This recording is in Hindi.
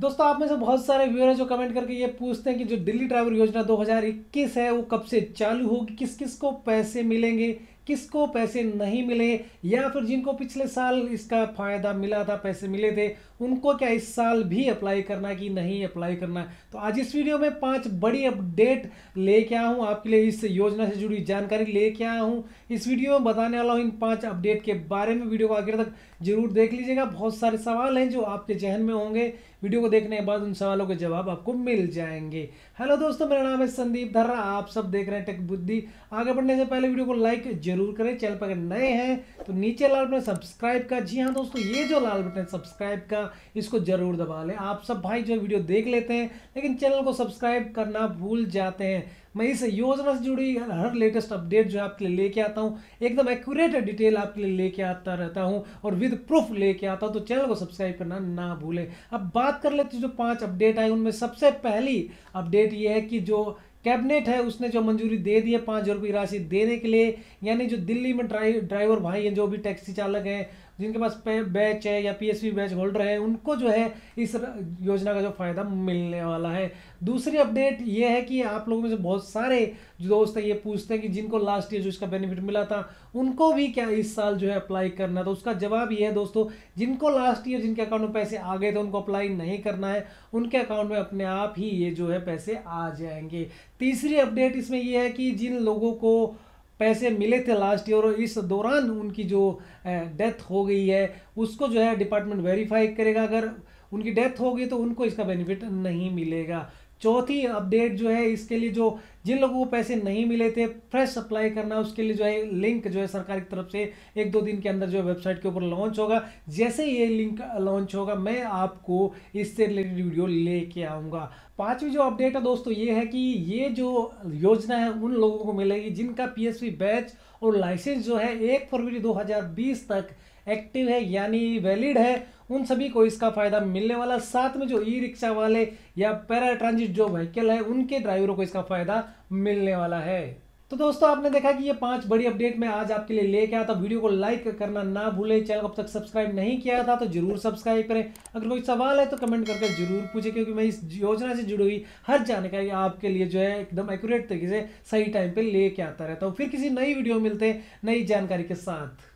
दोस्तों, आप में से बहुत सारे व्यूअर हैं जो कमेंट करके ये पूछते हैं कि जो दिल्ली ड्राइवर योजना 2021 है, वो कब से चालू होगी? किस किस को पैसे मिलेंगे? किसको पैसे नहीं मिले या फिर जिनको पिछले साल इसका फ़ायदा मिला था, पैसे मिले थे, उनको क्या इस साल भी अप्लाई करना कि नहीं अप्लाई करना? तो आज इस वीडियो में पाँच बड़ी अपडेट लेके आया हूँ। आपके लिए इस योजना से जुड़ी जानकारी लेके आया हूँ। इस वीडियो में बताने वाला हूँ इन पाँच अपडेट के बारे में। वीडियो को आखिर तक ज़रूर देख लीजिएगा। बहुत सारे सवाल हैं जो आपके जहन में होंगे। वीडियो को देखने के बाद उन सवालों के जवाब आपको मिल जाएँगे। हेलो दोस्तों, मेरा नाम है संदीप धर्रा। आप सब देख रहे हैं टेक बुद्धि आगे बढ़ने से पहले वीडियो को लाइक ज़रूर करें। चैनल पर अगर नए हैं तो नीचे लाल बटन सब्सक्राइब का जी हाँ दोस्तों, ये जो लाल बटन सब्सक्राइब का इसको ज़रूर दबा लें। आप सब भाई जो वीडियो देख लेते हैं, लेकिन चैनल को सब्सक्राइब करना भूल जाते हैं। मैं इस योजना से जुड़ी हर लेटेस्ट अपडेट जो आपके लिए लेके आता हूँ। एकदम एक्यूरेट डिटेल आपके लिए लेके आता रहता हूँ और विद प्रूफ लेके आता हूँ तो चैनल को सब्सक्राइब करना ना भूलें। अब बात कर लेते जो पाँच अपडेट आए, उनमें सबसे पहली अपडेट ये है कि जो कैबिनेट है, उसने जो मंजूरी दे दी है, पाँच हज़ार रुपये राशि देने के लिए, यानी जो दिल्ली में ड्राइव ड्राइवर भाई हैं, जो भी टैक्सी चालक हैं, जिनके पास बैच है या पीएसवी बैच होल्डर है, उनको जो है इस योजना का जो फ़ायदा मिलने वाला है। दूसरी अपडेट ये है कि आप लोगों में से बहुत सारे जो दोस्त हैं, ये पूछते हैं कि जिनको लास्ट ईयर जो इसका बेनिफिट मिला था, उनको भी क्या इस साल जो है अप्लाई करना तो उसका जवाब ये है दोस्तों, जिनको लास्ट ईयर जिनके अकाउंट में पैसे आ गए थे, उनको अप्लाई नहीं करना है, उनके अकाउंट में अपने आप ही ये जो है पैसे आ जाएँगे। तीसरी अपडेट इसमें यह है कि जिन लोगों को पैसे मिले थे लास्ट ईयर और इस दौरान उनकी जो डेथ हो गई है, उसको जो है डिपार्टमेंट वेरीफाई करेगा। अगर उनकी डेथ होगी तो उनको इसका बेनिफिट नहीं मिलेगा। चौथी अपडेट जो है, इसके लिए जो जिन लोगों को पैसे नहीं मिले थे फ्रेश अप्लाई करना, उसके लिए जो है लिंक जो है सरकार की तरफ़ से एक दो दिन के अंदर जो है वेबसाइट के ऊपर लॉन्च होगा। जैसे ये लिंक लॉन्च होगा, मैं आपको इससे रिलेटेड वीडियो लेके आऊँगा। पांचवी जो अपडेट है दोस्तों, ये है कि ये जो योजना है, उन लोगों को मिलेगी जिनका पीएसपी बैच और लाइसेंस जो है, एक फरवरी 2020 तक एक्टिव है, यानी वैलिड है। उन सभी को इसका फ़ायदा मिलने वाला। साथ में जो ई रिक्शा वाले या पैरा ट्रांजिट जो व्हीकल है, उनके ड्राइवरों को इसका फ़ायदा मिलने वाला है। तो दोस्तों, आपने देखा कि ये पाँच बड़ी अपडेट मैं आज आपके लिए लेके आया था। वीडियो को लाइक करना ना भूलें। चैनल को अब तक सब्सक्राइब नहीं किया था तो ज़रूर सब्सक्राइब करें। अगर कोई सवाल है तो कमेंट करके ज़रूर पूछे, क्योंकि मैं इस योजना से जुड़ी हुई हर जानकारी आपके लिए जो है एकदम एक्यूरेट तरीके से सही टाइम पर लेके आता रहता हूँ। फिर किसी नई वीडियो मिलते नई जानकारी के साथ।